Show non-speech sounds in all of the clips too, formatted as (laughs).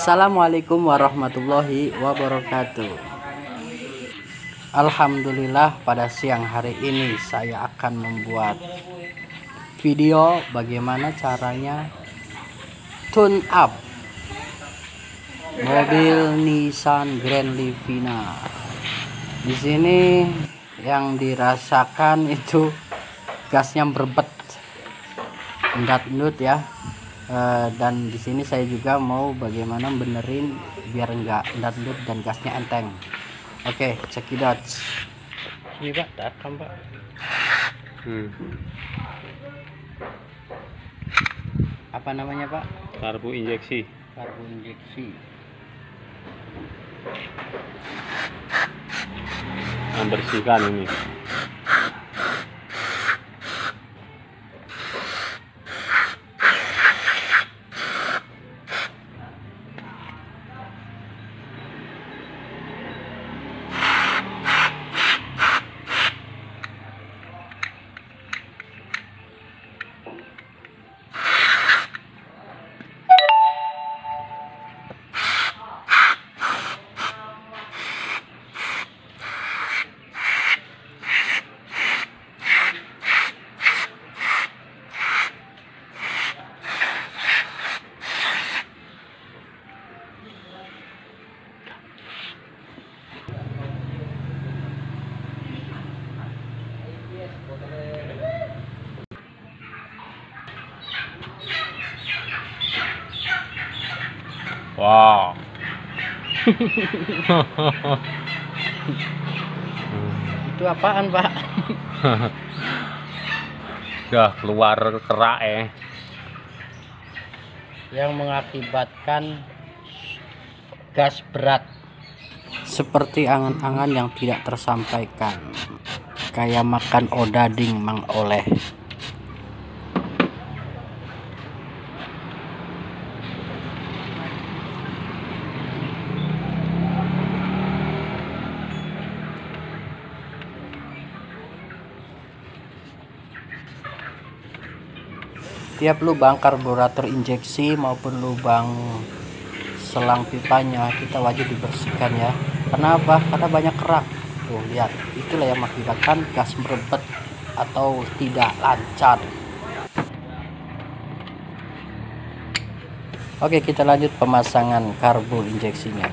Assalamualaikum warahmatullahi wabarakatuh. Alhamdulillah pada siang hari ini saya akan membuat video bagaimana caranya tune up mobil Nissan Grand Livina. Di sini yang dirasakan itu gasnya berbet endat-endut ya e, dan di sini saya juga mau bagaimana benerin biar enggak endat-endut dan gasnya enteng oke cekidot ini pak datang pak Hmm. apa namanya pak Karbu injeksi. karbo injeksi Membersihkan ini. Wow. itu apaan pak Udah keluar kerak eh. yang mengakibatkan gas berat seperti angan-angan yang tidak tersampaikan kayak makan odading mang tiap lubang karburator injeksi maupun lubang selang pipanya kita wajib dibersihkan ya. Kenapa? Karena banyak kerak. Tuh lihat. Itulah yang mengakibatkan gas merebet atau tidak lancar. Oke kita lanjut pemasangan karbo injeksinya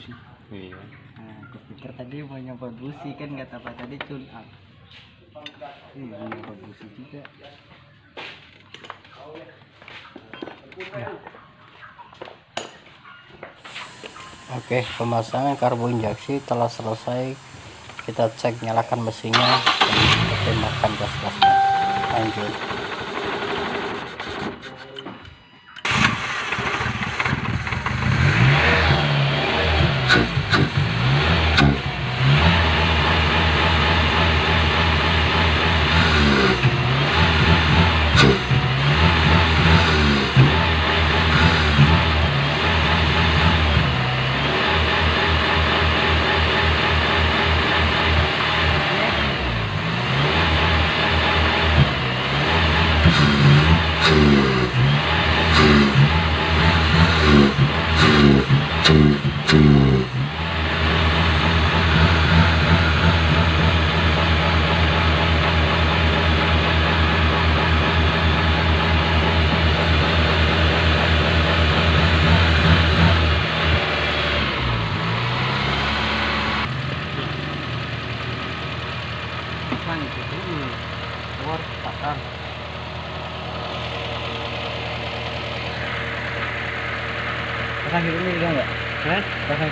busi Iya. nah kepikir tadi mau nyopot busi kan kata apa tadi tune up Ih, mau nyopot busi juga Oke, pemasangan karbo injeksi telah selesai. Kita cek nyalakan mesinnya dan kita tembakkan gas-gasnya. Lanjut.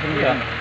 Pasang Iya.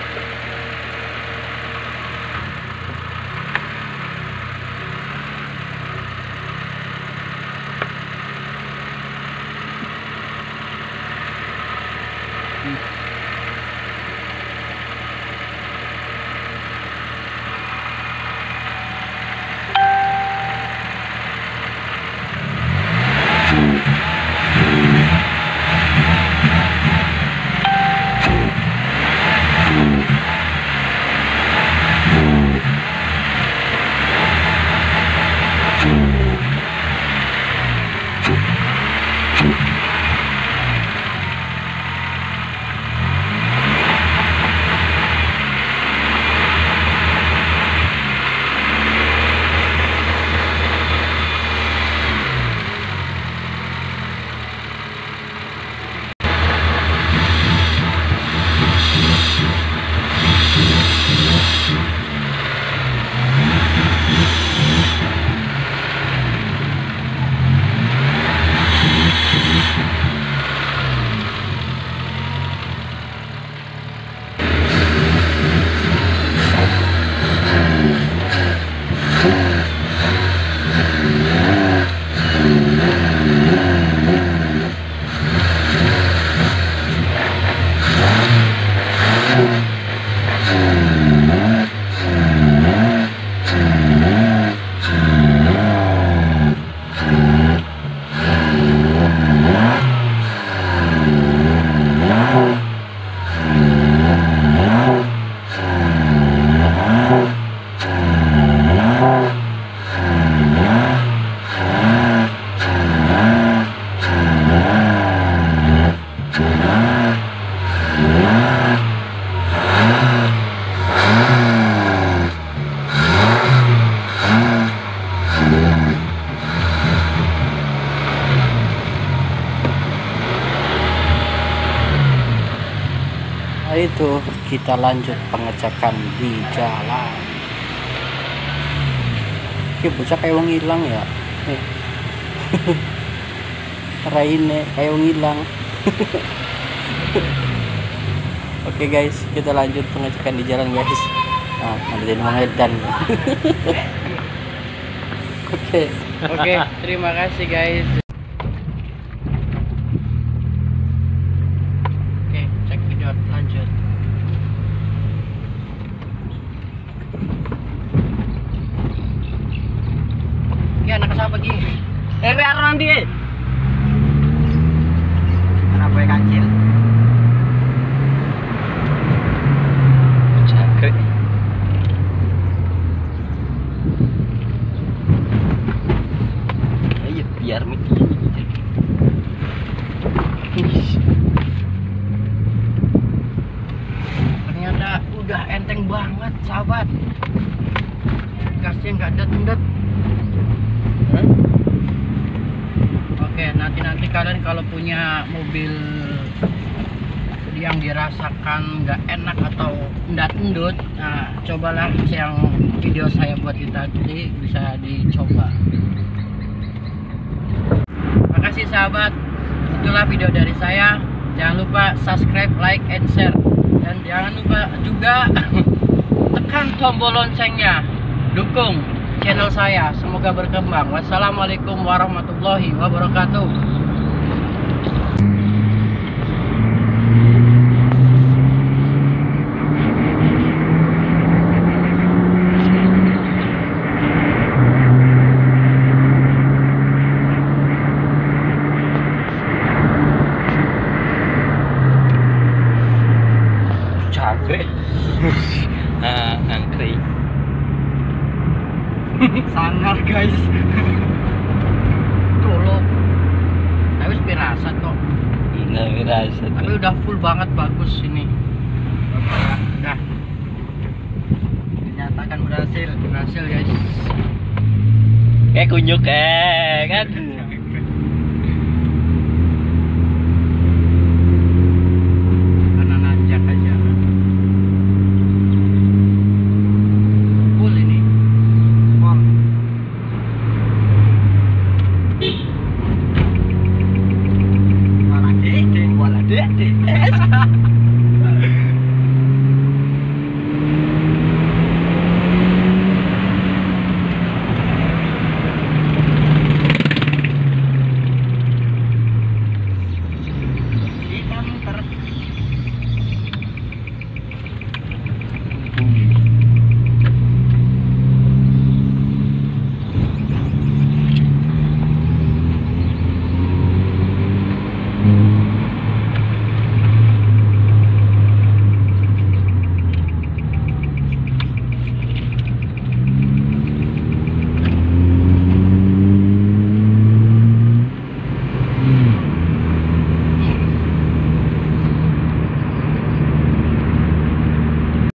Itu kita lanjut pengecekan di jalan. Oke bocah kayak wong hilang ya? Eh. (laughs) Raine kayak wong hilang. (laughs) Oke guys kita lanjut pengecekan di jalan guys. Nah Mang Edan. (laughs) Oke. Oke terima kasih guys Oke, cek video lanjut. Ya anak siapa Gi? Nanti. Kenapa ya kancil? Jangkrik. Ayo biar mati. Ternyata udah enteng banget sahabat. Gasnya nggak det-det. Oke, kalian kalau punya mobil yang dirasakan nggak enak atau ndak endut, nah cobalah yang video saya buat itu tadi bisa dicoba. Makasih sahabat, itulah video dari saya. Jangan lupa subscribe, like, and share, dan jangan lupa juga (laughs) tekan tombol loncengnya, dukung channel saya. Semoga berkembang. Wassalamualaikum warahmatullahi wabarakatuh. Tapi udah full banget bagus ini. Udah dinyatakan berhasil berhasil guys. Kayak kunyuk eh kan.